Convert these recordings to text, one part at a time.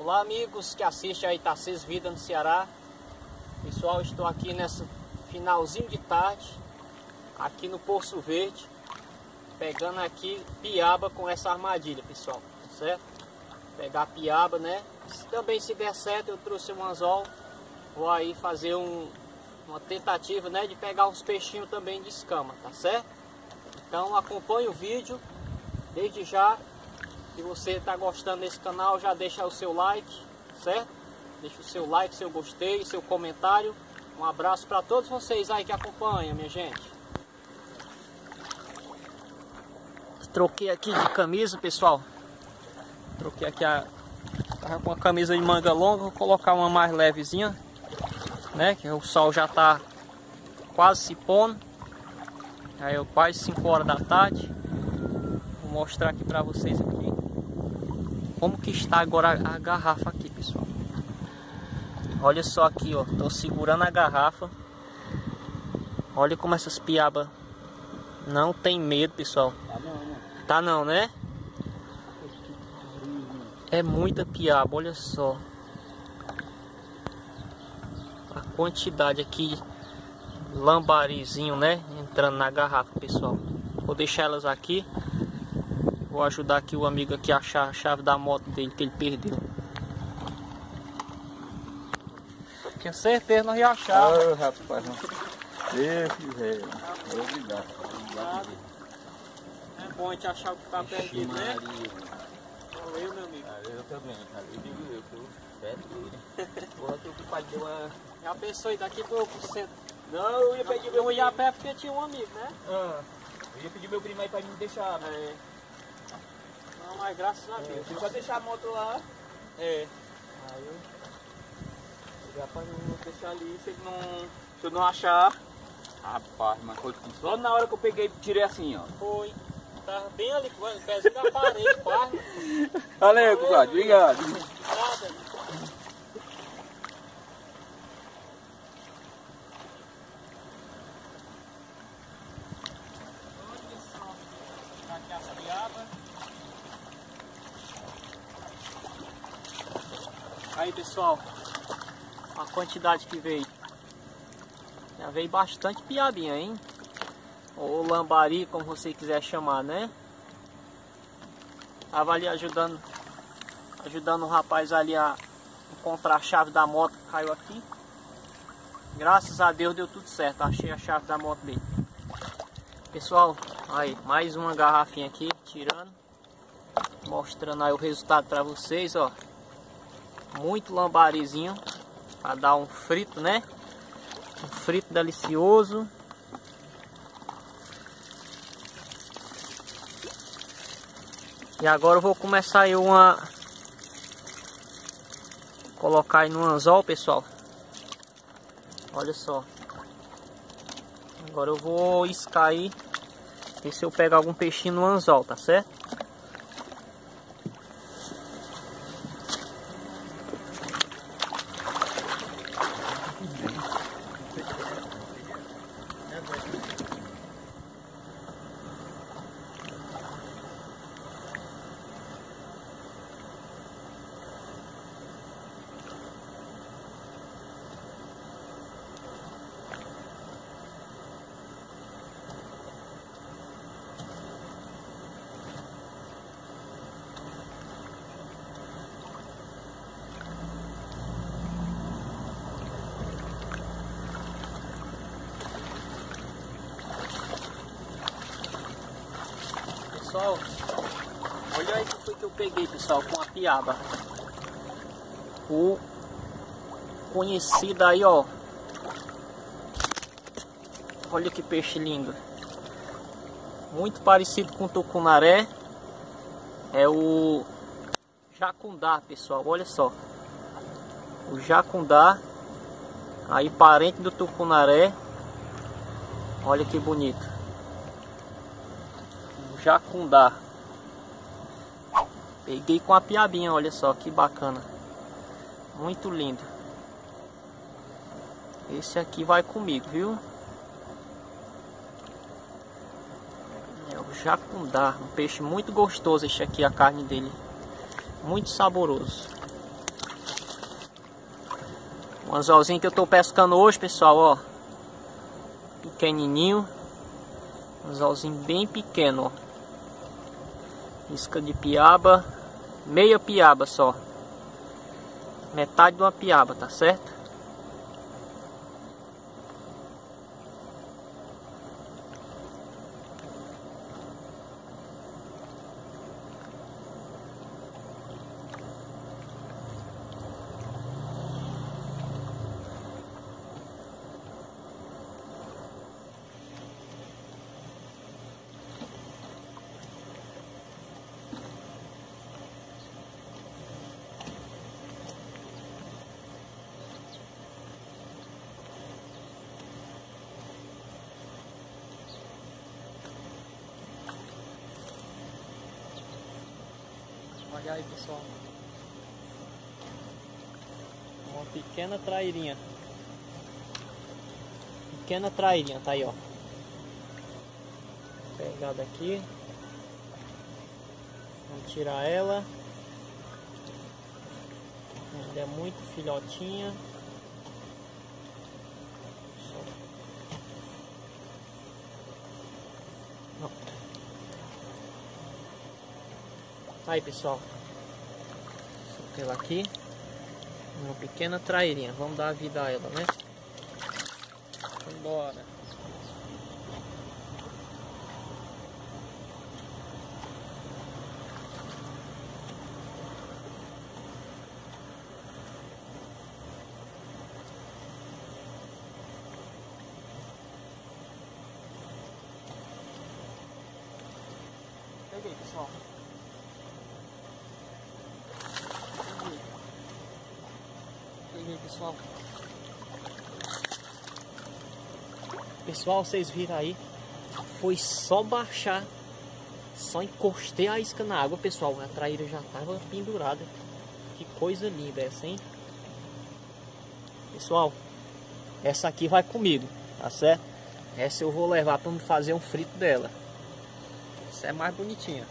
Olá amigos que assistem a Itacês Vida no Ceará Pessoal, estou aqui nessa finalzinho de tarde Aqui no Poço Verde Pegando aqui piaba com essa armadilha pessoal Certo? Pegar piaba né Também se der certo eu trouxe um anzol Vou aí fazer um, uma tentativa né, de pegar uns peixinhos também de escama, tá certo? Então acompanhe o vídeo Desde já se você está gostando desse canal, já deixa o seu like, certo? Deixa o seu like, seu gostei, seu comentário. Um abraço para todos vocês aí que acompanham, minha gente. Troquei aqui de camisa, pessoal. Troquei aqui a... Tava com a camisa de manga longa, vou colocar uma mais levezinha. Né? Que o sol já está quase se pondo. Aí é quase 5 horas da tarde. Vou mostrar aqui para vocês como que está agora a garrafa aqui, pessoal. Olha só aqui, ó. Tô segurando a garrafa. Olha como essas piabas não tem medo, pessoal. Tá não, né? Tá não, né? É muita piaba, olha só. A quantidade aqui lambarizinho, né? Entrando na garrafa, pessoal. Vou deixar elas aqui. Vou ajudar aqui o amigo aqui a achar a chave da moto dele que ele perdeu. Tinha certeza nós ia achar. Oh, rapaz, Deus velho. Obrigado. Obrigado. É bom a gente achar o que tá perdido, né? Valeu, meu amigo. Eu também, cara. Eu digo eu, eu perto dele. Porra, o pai deu uma. Já pensou aí daqui pro centro? Não, eu ia pedir meu. Eu ia a pé porque tinha um amigo, né? Ah. Eu ia pedir meu primo aí pra me deixar. Né? É. Não, mas graças a Deus. É, só deixar a moto lá. É. Aí eu. Pra não deixar ali, se não. Se eu não achar. Rapaz, mas foi só na hora que eu peguei tirei assim, ó. Foi. Tava bem ali, pezinho da parede, quase. Valeu, compadre, obrigado. Nada. Olha só. Aqui as piabas. Aí pessoal, a quantidade que veio. Já veio bastante piabinha, hein? Ou lambari, como você quiser chamar, né? Tava ali ajudando, ajudando o rapaz ali a encontrar a chave da moto que caiu aqui. Graças a Deus deu tudo certo, achei a chave da moto dele. Pessoal, aí, mais uma garrafinha aqui, tirando. Mostrando aí o resultado para vocês, ó muito lambarizinho para dar um frito, né? Um frito delicioso. E agora eu vou começar aí uma colocar aí no anzol, pessoal. Olha só. Agora eu vou iscar aí ver se eu pego algum peixinho no anzol, tá certo? Pessoal, olha aí o que foi que eu peguei, pessoal, com a piaba. O conhecido aí, ó. Olha que peixe lindo. Muito parecido com o tucunaré. É o jacundá, pessoal. Olha só. O jacundá. Aí parente do tucunaré. Olha que bonito. Jacundá. Peguei com a piabinha, olha só que bacana. Muito lindo. Esse aqui vai comigo, viu? É o jacundá, um peixe muito gostoso este aqui, a carne dele. Muito saboroso. Um anzolzinho que eu tô pescando hoje, pessoal, ó. Pequenininho. Um anzolzinho bem pequeno, ó. Isca de piaba. Meia piaba só. Metade de uma piaba, tá certo? Olha aí pessoal. Uma pequena trairinha. Pequena trairinha, tá aí ó. Pegada aqui. Vamos tirar ela. Ainda é muito filhotinha. Aí pessoal, ela aqui, uma pequena trairinha, vamos dar vida a ela, né? Vambora. Peguei pessoal. Pessoal. Pessoal, vocês viram aí? Foi só baixar. Só encostei a isca na água, pessoal. A traíra já tava pendurada. Que coisa linda essa, hein? Pessoal, essa aqui vai comigo, tá certo? Essa eu vou levar para fazer um frito dela. Essa é mais bonitinha.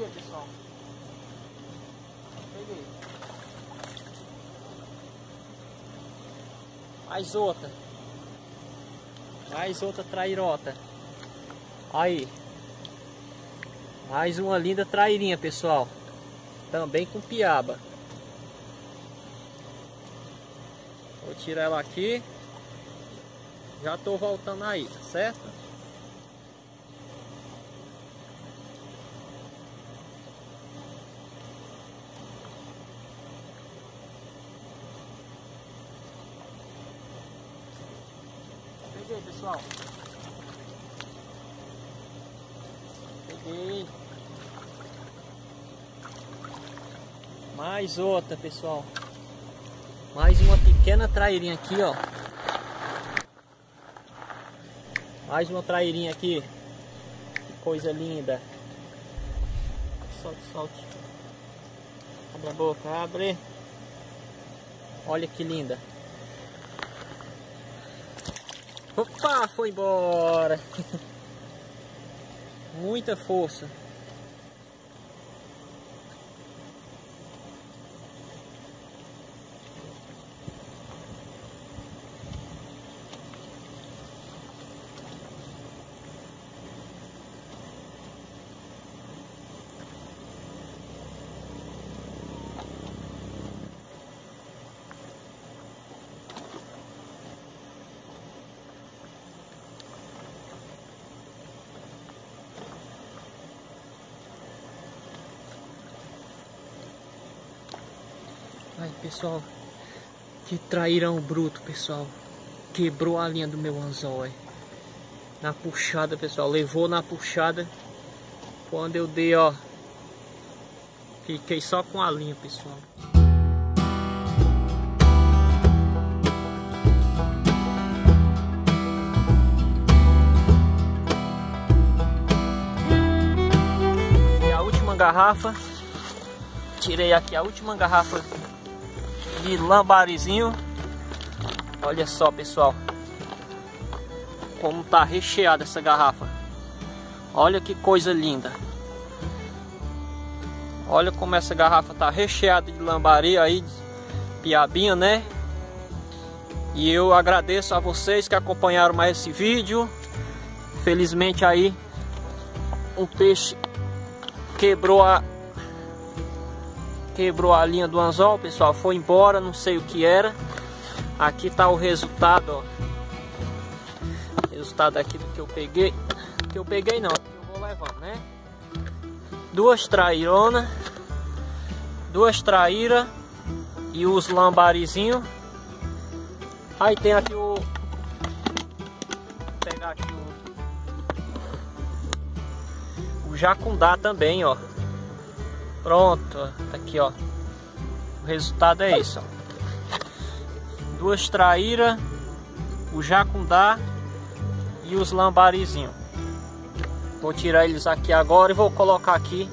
Peguei, pessoal. Peguei. Mais outra. Mais outra trairota. Aí. Mais uma linda trairinha, pessoal. Também com piaba. Vou tirar ela aqui. Já tô voltando aí, tá certo? Peguei, pessoal. Peguei. Mais outra, pessoal. Mais uma pequena trairinha aqui, ó. Mais uma trairinha aqui. Que coisa linda. Solte, solte. Abre a boca, abre. Olha que linda. Opa, foi embora. Muita força. Pessoal. Que trairão bruto, pessoal. Quebrou a linha do meu anzol, é. Na puxada, pessoal. Levou na puxada. Quando eu dei, ó. Fiquei só com a linha, pessoal. E a última garrafa Tirei aqui a última garrafa de lambarizinho. Olha só, pessoal. Como tá recheada essa garrafa. Olha que coisa linda. Olha como essa garrafa tá recheada de lambari aí, piabinha, né? E eu agradeço a vocês que acompanharam mais esse vídeo. Felizmente aí um peixe quebrou a quebrou a linha do anzol, pessoal, foi embora, não sei o que era. Aqui tá o resultado, ó. Resultado aqui do que eu peguei. Que eu peguei não, que eu vou levando, né? Duas traíronas, duas traíras e os lambarizinhos. Aí tem aqui o vou pegar aqui o o jacundá também, ó. Pronto, tá aqui ó. O resultado é isso, ó. Duas traíras, o jacundá e os lambarizinhos. Vou tirar eles aqui agora e vou colocar aqui